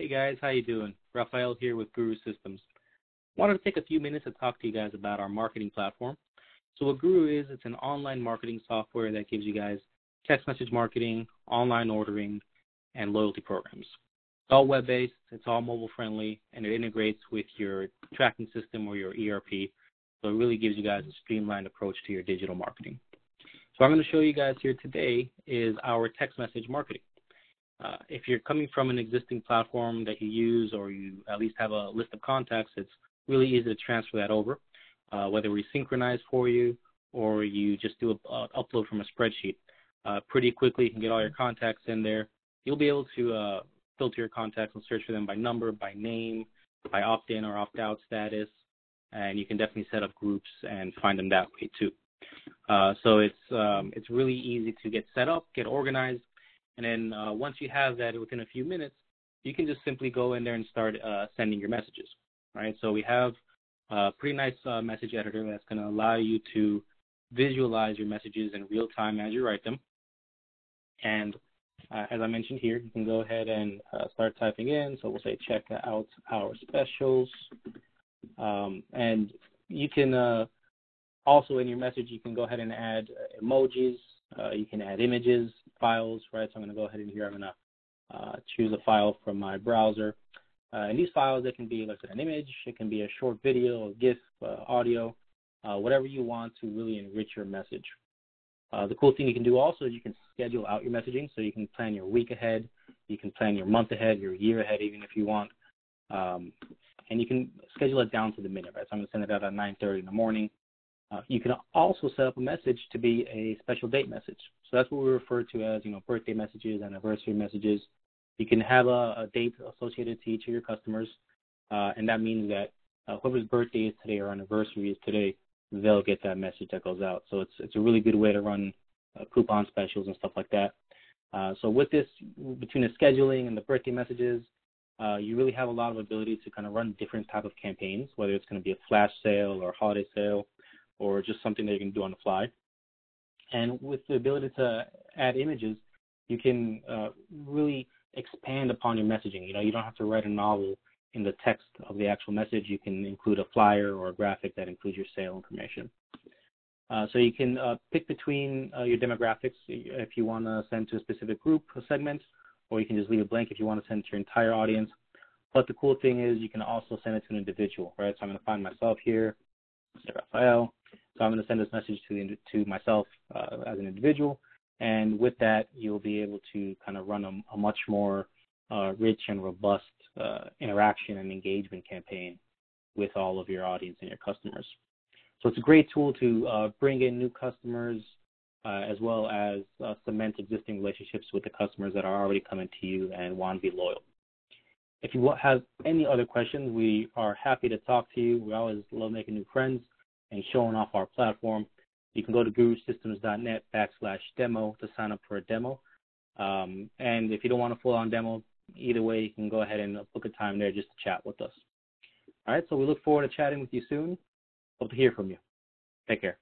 Hey guys, how you doing? Rafael here with Guru Systems. Wanted to take a few minutes to talk to you guys about our marketing platform. So what Guru is, it's an online marketing software that gives you guys text message marketing, online ordering, and loyalty programs. It's all web-based, it's all mobile-friendly, and it integrates with your tracking system or your ERP. So it really gives you guys a streamlined approach to your digital marketing. So I'm going to show you guys here today is our text message marketing. Uh, if you're coming from an existing platform that you use or you at least have a list of contacts, it's really easy to transfer that over, uh, whether we synchronize for you or you just do an upload from a spreadsheet. Uh, pretty quickly, you can get all your contacts in there. You'll be able to uh, filter your contacts and search for them by number, by name, by opt-in or opt-out status, and you can definitely set up groups and find them that way too. Uh, so it's um, it's really easy to get set up, get organized, and then uh, once you have that within a few minutes, you can just simply go in there and start uh, sending your messages. Right. So we have a pretty nice uh, message editor that's going to allow you to visualize your messages in real time as you write them. And uh, as I mentioned here, you can go ahead and uh, start typing in. So we'll say check out our specials. Um, and you can uh, also in your message, you can go ahead and add emojis. Uh, you can add images, files, right? So I'm going to go ahead and here I'm going to uh, choose a file from my browser. Uh, and these files, it can be like an image, it can be a short video, a GIF, audio, whatever you want to really enrich your message. Uh, the cool thing you can do also is you can schedule out your messaging, so you can plan your week ahead, you can plan your month ahead, your year ahead, even if you want, um, and you can schedule it down to the minute. Right, so I'm going to send it out at 9:30 in the morning. Uh, you can also set up a message to be a special date message. So that's what we refer to as, you know, birthday messages, anniversary messages. You can have a, a date associated to each of your customers, uh, and that means that uh, whoever's birthday is today or anniversary is today, they'll get that message that goes out. So it's it's a really good way to run uh, coupon specials and stuff like that. Uh, so with this, between the scheduling and the birthday messages, uh, you really have a lot of ability to kind of run different type of campaigns, whether it's going to be a flash sale or a holiday sale, or just something that you can do on the fly. And with the ability to add images, you can uh, really expand upon your messaging. You know, you don't have to write a novel in the text of the actual message, you can include a flyer or a graphic that includes your sale information. Uh, so you can uh, pick between uh, your demographics if you want to send to a specific group, a segment, or you can just leave it blank if you want to send to your entire audience. But the cool thing is you can also send it to an individual, right? So I'm going to find myself here, Mr. Rafael. So I'm going to send this message to to myself uh, as an individual, and with that, you'll be able to kind of run a, a much more uh, rich and robust uh, interaction and engagement campaign with all of your audience and your customers. So it's a great tool to uh, bring in new customers uh, as well as uh, cement existing relationships with the customers that are already coming to you and want to be loyal. If you have any other questions, we are happy to talk to you. We always love making new friends and showing off our platform. You can go to gurusystems.net backslash demo to sign up for a demo. Um, and if you don't want a full on demo, either way, you can go ahead and book a time there just to chat with us. All right, so we look forward to chatting with you soon. Hope to hear from you. Take care.